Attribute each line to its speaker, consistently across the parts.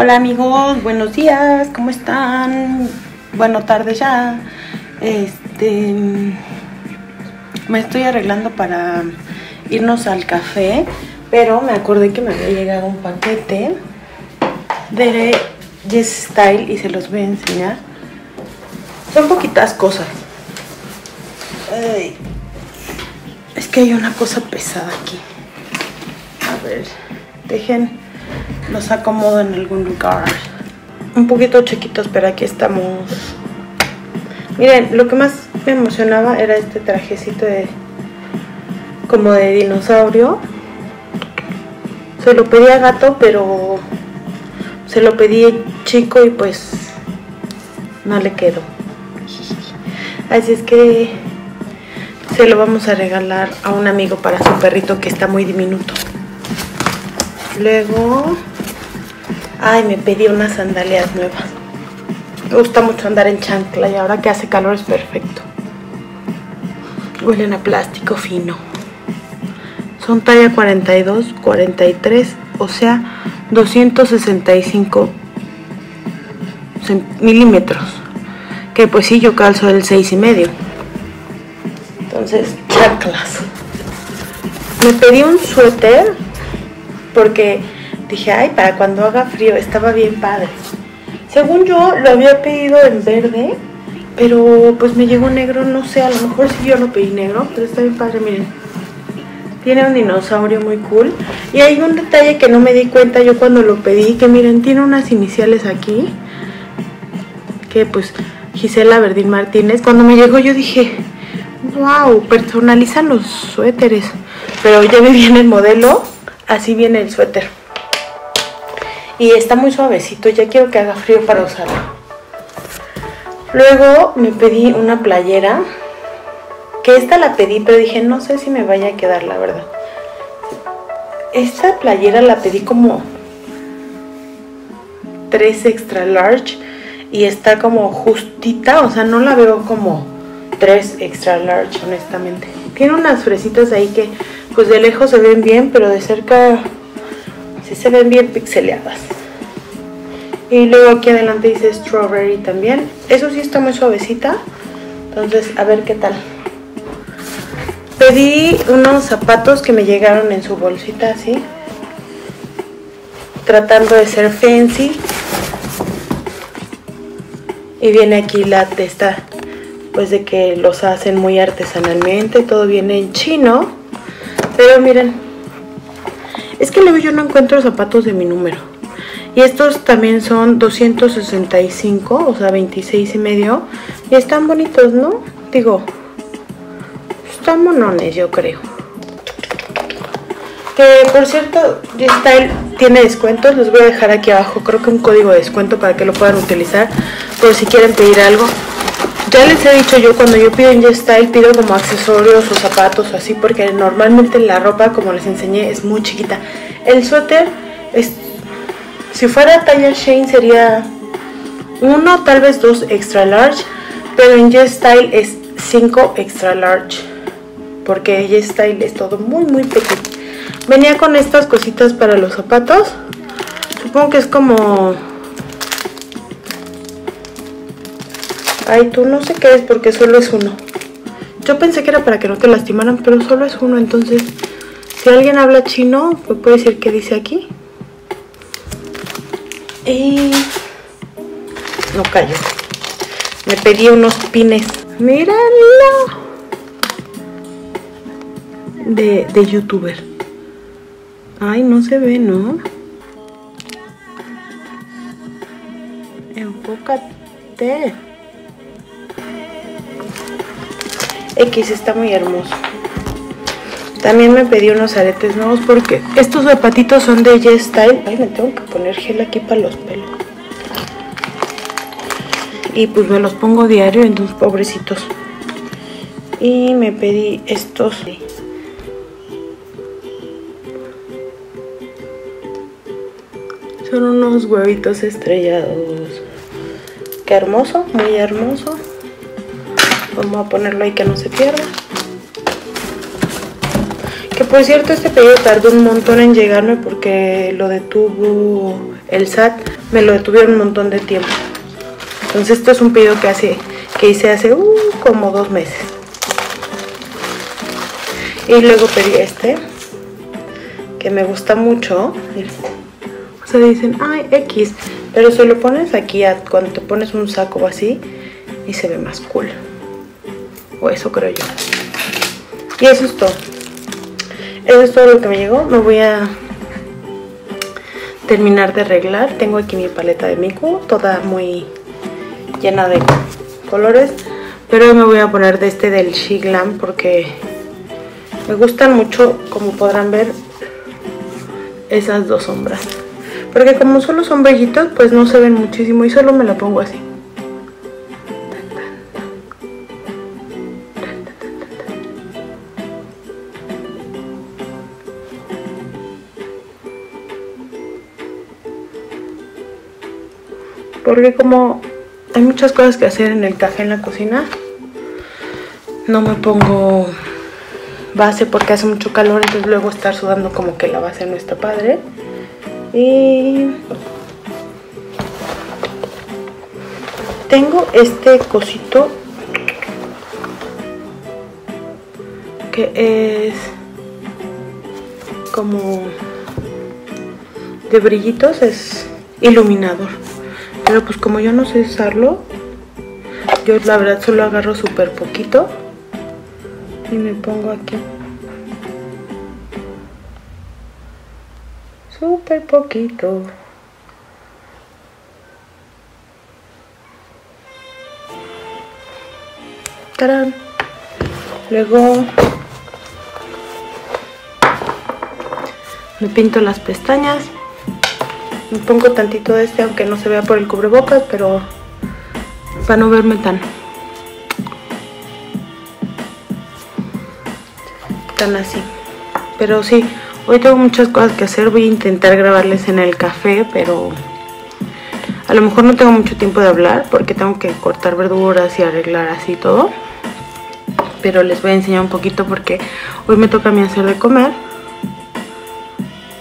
Speaker 1: Hola amigos, buenos días, ¿cómo están? Bueno, tarde ya. Este me estoy arreglando para irnos al café, pero me acordé que me había llegado un paquete de Yes Style y se los voy a enseñar. Son poquitas cosas. Ay, es que hay una cosa pesada aquí. A ver, dejen, los acomodo en algún lugar. Un poquito chiquitos, pero aquí estamos. Miren, lo que más me emocionaba era este trajecito de como de dinosaurio. Se lo pedí a gato, pero se lo pedí chico y pues no le quedó. Así es que se lo vamos a regalar a un amigo para su perrito que está muy diminuto. Luego, ay, me pedí unas sandalias nuevas. Me gusta mucho andar en chancla y ahora que hace calor es perfecto. Huelen a plástico fino. Son talla 42, 43, o sea, 265 milímetros. Que pues sí, yo calzo el 6 y medio. Entonces, chanclas. Me pedí un suéter porque dije, ay, para cuando haga frío, estaba bien padre. Según yo, lo había pedido en verde, pero pues me llegó negro, no sé, a lo mejor sí yo lo pedí negro, pero está bien padre, miren. Tiene un dinosaurio muy cool. Y hay un detalle que no me di cuenta yo cuando lo pedí, que miren, tiene unas iniciales aquí. Que pues Gisela Verdín Martínez. Cuando me llegó yo dije, wow, personalizan los suéteres. Pero ya me viene el modelo, así viene el suéter. Y está muy suavecito, ya quiero que haga frío para usarlo. Luego me pedí una playera que esta la pedí, pero dije, no sé si me vaya a quedar, la verdad. Esta playera la pedí como 3 extra large y está como justita, o sea, no la veo como 3 extra large, honestamente. Tiene unas fresitas ahí que, pues de lejos se ven bien, pero de cerca sí se ven bien pixeleadas. Y luego aquí adelante dice strawberry también. Eso sí está muy suavecita. Entonces, a ver qué tal. Pedí unos zapatos que me llegaron en su bolsita así. Tratando de ser fancy. Y viene aquí la de esta, pues de que los hacen muy artesanalmente. Todo viene en chino. Pero miren, es que luego yo no encuentro zapatos de mi número. Y estos también son 265, o sea, 26 y medio. Y están bonitos, ¿no? Digo, están monones, yo creo. Que por cierto, Style tiene descuentos. Les voy a dejar aquí abajo, creo que un código de descuento para que lo puedan utilizar. Por si quieren pedir algo. Ya les he dicho yo, cuando yo pido en Style pido como accesorios o zapatos o así, porque normalmente la ropa, como les enseñé, es muy chiquita. El suéter, es, si fuera talla Shane sería uno, tal vez dos extra large, pero en Style es 5 extra large, porque Style es todo muy muy pequeño. Venía con estas cositas para los zapatos, supongo que es como Ay, tú no sé qué es porque solo es uno. Yo pensé que era para que no te lastimaran, pero solo es uno. Entonces, si alguien habla chino, me puede decir qué dice aquí. Y... No callo. Me pedí unos pines. ¡Míralo! De, de youtuber. Ay, no se ve, ¿no? Enfócate. X está muy hermoso. También me pedí unos aretes nuevos porque estos zapatitos son de Yes Style. Ay, me tengo que poner gel aquí para los pelos. Y pues me los pongo diario, entonces pobrecitos. Y me pedí estos. Son unos huevitos estrellados. Qué hermoso, muy hermoso. Vamos a ponerlo ahí que no se pierda. Que por cierto, este pedido tardó un montón en llegarme porque lo detuvo el SAT. Me lo detuvieron un montón de tiempo. Entonces esto es un pedido que, hace, que hice hace uh, como dos meses. Y luego pedí este, que me gusta mucho. O sea, dicen, ay, X. Pero se lo pones aquí cuando te pones un saco así y se ve más cool. O eso creo yo. Y eso es todo. Eso es todo lo que me llegó. Me voy a terminar de arreglar. Tengo aquí mi paleta de Miku, toda muy llena de colores. Pero me voy a poner de este del Shiglam porque me gustan mucho, como podrán ver, esas dos sombras. Porque como solo son bellitos, pues no se ven muchísimo y solo me la pongo así. Porque como hay muchas cosas que hacer en el café en la cocina, no me pongo base porque hace mucho calor, entonces luego estar sudando como que la base no está padre. Y tengo este cosito que es como de brillitos, es iluminador. Pero pues como yo no sé usarlo, yo la verdad solo agarro súper poquito y me pongo aquí. Súper poquito. ¡Tarán! Luego me pinto las pestañas. Me pongo tantito de este, aunque no se vea por el cubrebocas, pero para no verme tan tan así. Pero sí, Hoy tengo muchas cosas que hacer, voy a intentar grabarles en el café, pero a lo mejor no tengo mucho tiempo de hablar porque tengo que cortar verduras y arreglar así todo. Pero les voy a enseñar un poquito porque hoy me toca a mí hacer de comer.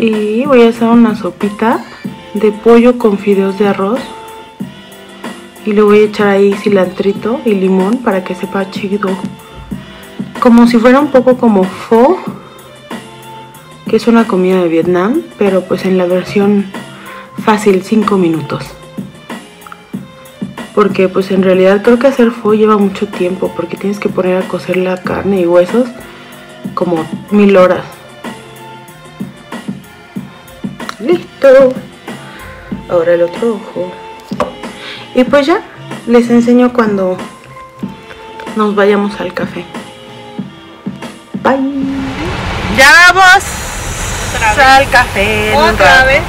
Speaker 1: Y voy a hacer una sopita de pollo con fideos de arroz. Y le voy a echar ahí cilantrito y limón para que sepa chido. Como si fuera un poco como pho que es una comida de Vietnam, pero pues en la versión fácil 5 minutos. Porque pues en realidad creo que hacer pho lleva mucho tiempo porque tienes que poner a cocer la carne y huesos como mil horas. Listo. Ahora el otro ojo. Y pues ya, les enseño cuando nos vayamos al café. Bye. Ya vamos al café.
Speaker 2: Otra vez.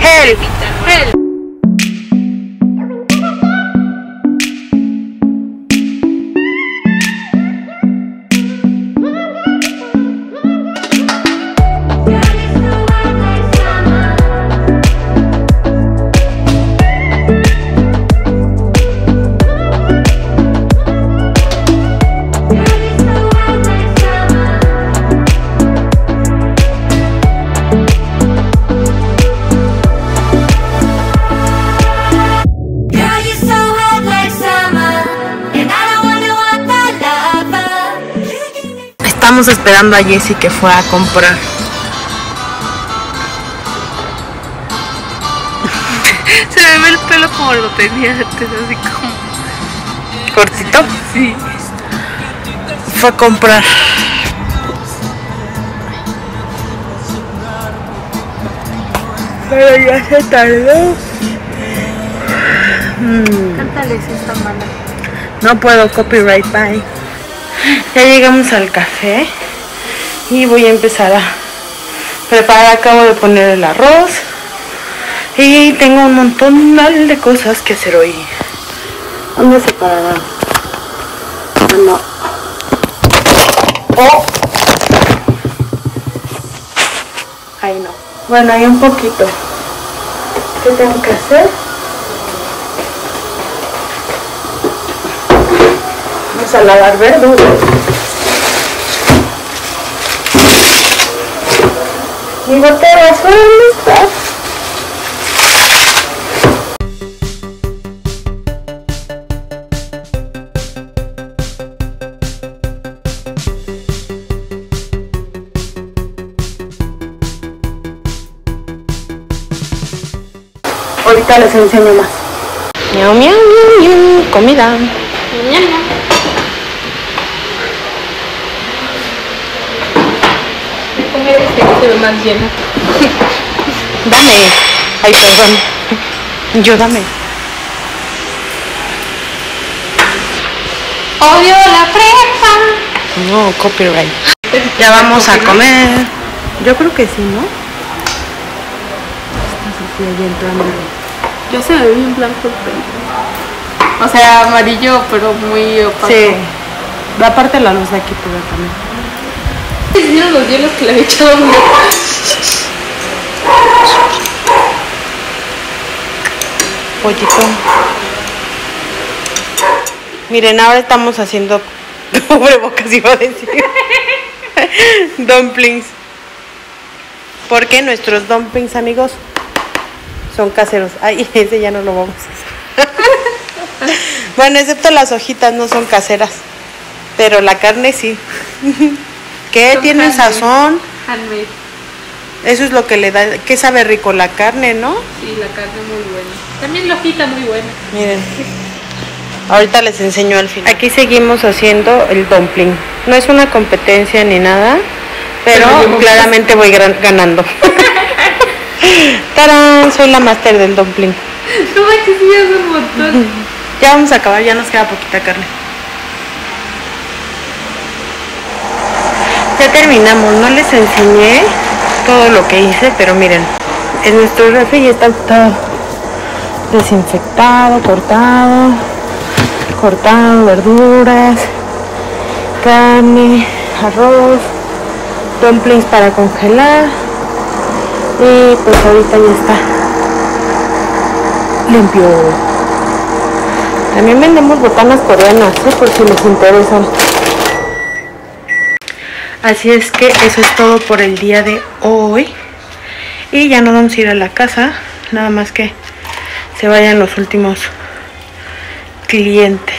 Speaker 1: Help. Help. Estamos esperando a Jessie que fue a comprar.
Speaker 2: Se me ve el pelo como lo tenía antes, así como.
Speaker 1: ¿Cortito?
Speaker 2: Sí.
Speaker 1: Fue a comprar. Pero ya se tardó.
Speaker 2: Mm. Cántales esta mala.
Speaker 1: No puedo, copyright, bye. Ya llegamos al café y voy a empezar a preparar. Acabo de poner el arroz y tengo un montón de cosas que hacer hoy. ¿Dónde se parará? No. Ahí no. Bueno, hay un poquito. ¿Qué tengo que hacer? vamos verduras. Mi botella azul está. Ahorita les enseño más. Miau, miau, miau, miau, comida.
Speaker 2: Se ve más llena.
Speaker 1: Dame. Ay, perdón. Yo dame.
Speaker 2: Odio la prepa.
Speaker 1: No, copyright. Ya vamos a comer. Yo creo que sí, ¿no? Está Sofía ya entrando.
Speaker 2: Yo se ve bien blanco el pelo. O sea, amarillo, pero muy opaco.
Speaker 1: Sí. Aparte la luz de aquí pega también.
Speaker 2: ¿Vieron los hielos que le había echado
Speaker 1: Pollito. Miren, ahora estamos haciendo cubrebocas, iba a decir. dumplings. Porque nuestros dumplings, amigos, son caseros. Ay, ese ya no lo vamos a hacer. bueno, excepto las hojitas no son caseras. Pero la carne sí. ¿Qué?
Speaker 2: Son
Speaker 1: Tiene
Speaker 2: handmade.
Speaker 1: sazón.
Speaker 2: Handmade.
Speaker 1: Eso es lo que le da. Que sabe rico la carne, ¿no?
Speaker 2: Sí, la carne muy buena. También la hojita muy buena.
Speaker 1: Miren. Ahorita les enseño al final. Aquí seguimos haciendo el dumpling. No es una competencia ni nada, pero claramente voy ganando. ¡Tarán! Soy la máster del dumpling.
Speaker 2: No manches, sí, es un montón.
Speaker 1: Ya vamos a acabar, ya nos queda poquita carne. Ya terminamos, no les enseñé todo lo que hice, pero miren, en nuestro refri ya está todo desinfectado, cortado, cortado, verduras, carne, arroz, dumplings para congelar y pues ahorita ya está limpio. También vendemos botanas coreanas, ¿eh? por si les interesan. Así es que eso es todo por el día de hoy. Y ya no vamos a ir a la casa, nada más que se vayan los últimos clientes.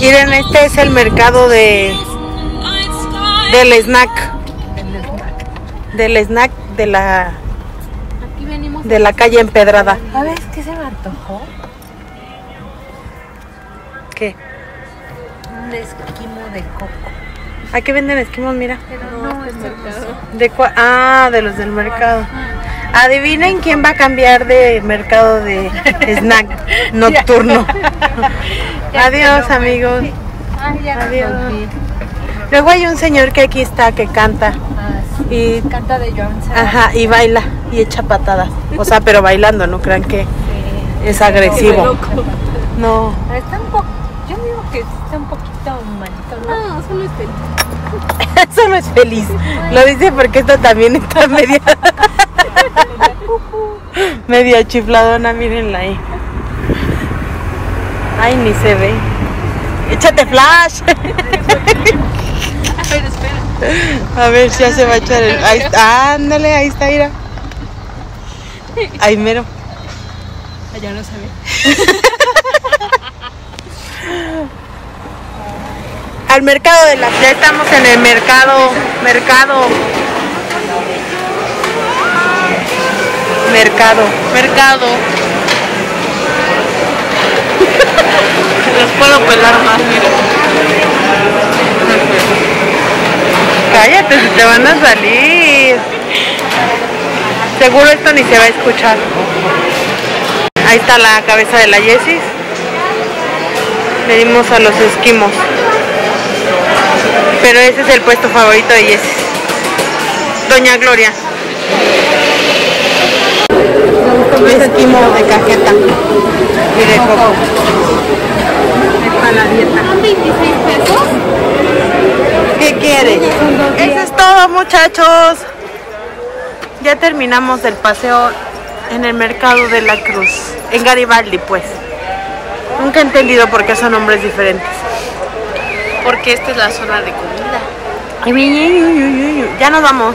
Speaker 1: Miren, este es el mercado de del snack. Del snack de la
Speaker 2: Aquí venimos.
Speaker 1: de la calle empedrada.
Speaker 3: ¿Sabes qué se me antojó?
Speaker 1: ¿Qué?
Speaker 3: Un esquimo de coco.
Speaker 1: Aquí venden esquimos, mira.
Speaker 3: Pero no, es mercado.
Speaker 1: ¿De cua- ah, de los del mercado. Adivinen quién va a cambiar de mercado de snack nocturno. Adiós, amigos.
Speaker 3: Ay, ya
Speaker 1: Adiós.
Speaker 3: no.
Speaker 1: Luego hay un señor que aquí está que canta
Speaker 3: Ah, sí.
Speaker 1: y
Speaker 3: Canta de Joan
Speaker 1: ajá, y baila y echa patadas. O sea, pero bailando, no crean que es agresivo. No.
Speaker 3: Pero está un poco. Yo digo que está un poquito malito, ¿no?
Speaker 2: No, solo es feliz.
Speaker 1: Eso no es feliz. Lo dice porque esta también está media media chifladona, mírenla ahí. Ay, ni se ve. Échate flash.
Speaker 2: A ver, espera.
Speaker 1: A ver si ya se va a echar el. Ahí está, ándale, ahí está, mira. Ahí mero.
Speaker 2: Allá no se ve.
Speaker 1: Al mercado de la. Ya estamos en el mercado. Mercado. Mercado.
Speaker 2: Mercado. Los puedo pelar más, mira.
Speaker 1: Cállate, se te van a salir. Seguro esto ni se va a escuchar. Ahí está la cabeza de la Jessis. Pedimos a los esquimos. Pero ese es el puesto favorito de Jessis. Doña Gloria. Esquimo de cajeta y de coco. Es para la dieta.
Speaker 2: ¿Son 26 pesos?
Speaker 1: Sí, todo muchachos. Ya terminamos el paseo en el mercado de la Cruz, en Garibaldi pues. Nunca he entendido por qué son nombres diferentes.
Speaker 2: Porque esta es la zona de comida.
Speaker 1: Ya nos vamos.